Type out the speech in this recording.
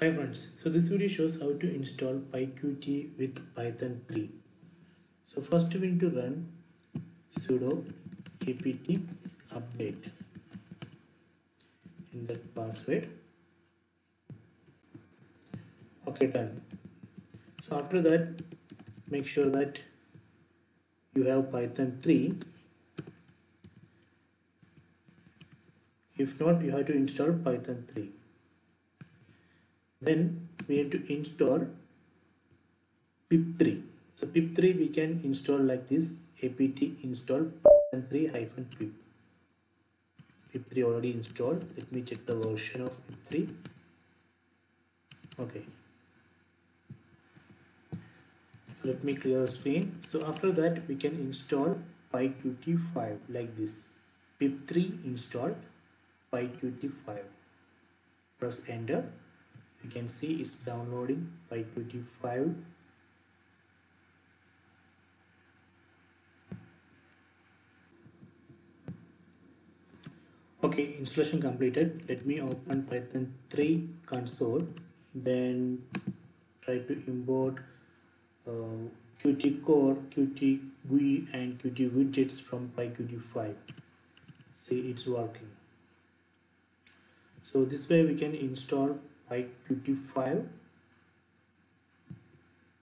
Hi friends, so this video shows how to install PyQt with Python 3. So first we need to run sudo apt update in that password. Okay done. So after that make sure that you have Python 3. If not you have to install Python 3 then we have to install pip3 so pip3 we can install like this apt install python 3 hyphen pip. Pip3 already installed. Let me check the version of pip3 okay. So let me clear the screen. So after that we can install pyqt5 like this. Pip3 install pyqt5 press enter you can see it's downloading PyQt5 okay installation completed. Let me open python 3 console then try to import uh, qt core qt gui and qt widgets from pyqt5 see it's working. So this way we can install pyqt5